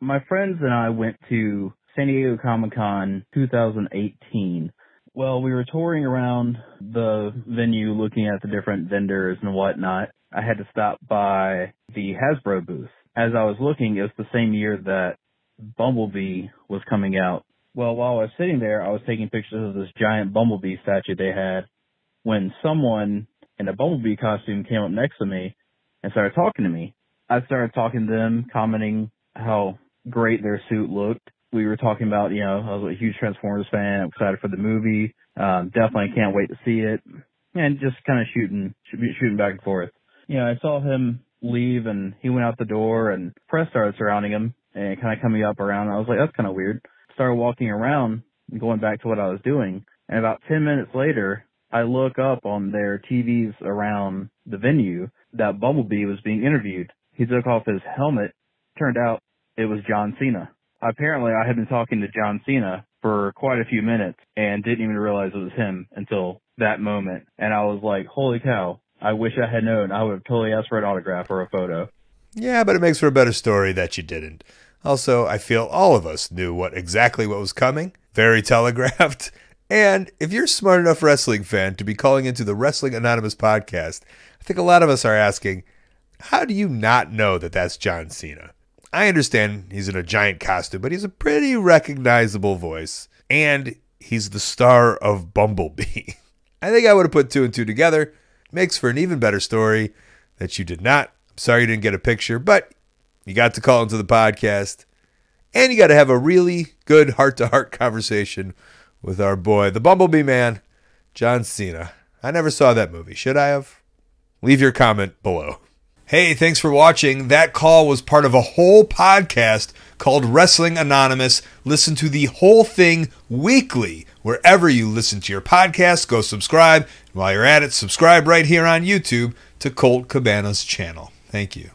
My friends and I went to San Diego Comic Con 2018. Well, we were touring around the venue looking at the different vendors and whatnot. I had to stop by the Hasbro booth. As I was looking, it was the same year that Bumblebee was coming out. Well, while I was sitting there, I was taking pictures of this giant Bumblebee statue they had when someone in a Bumblebee costume came up next to me and started talking to me. I started talking to them, commenting how great their suit looked we were talking about, you know, I was a huge Transformers fan. I'm excited for the movie. Um, definitely can't wait to see it. And just kind of shooting, shooting back and forth. You know, I saw him leave and he went out the door and press started surrounding him and kind of coming up around. I was like, that's kind of weird. Started walking around and going back to what I was doing. And about 10 minutes later, I look up on their TVs around the venue that Bumblebee was being interviewed. He took off his helmet. Turned out it was John Cena apparently I had been talking to John Cena for quite a few minutes and didn't even realize it was him until that moment. And I was like, holy cow, I wish I had known. I would have totally asked for an autograph or a photo. Yeah, but it makes for a better story that you didn't. Also, I feel all of us knew what exactly what was coming. Very telegraphed. And if you're smart enough wrestling fan to be calling into the Wrestling Anonymous podcast, I think a lot of us are asking, how do you not know that that's John Cena? I understand he's in a giant costume, but he's a pretty recognizable voice. And he's the star of Bumblebee. I think I would have put two and two together. Makes for an even better story that you did not. I'm sorry you didn't get a picture, but you got to call into the podcast. And you got to have a really good heart to heart conversation with our boy, the Bumblebee man, John Cena. I never saw that movie. Should I have? Leave your comment below. Hey, thanks for watching. That call was part of a whole podcast called Wrestling Anonymous. Listen to the whole thing weekly wherever you listen to your podcast. Go subscribe. while you're at it, subscribe right here on YouTube to Colt Cabana's channel. Thank you.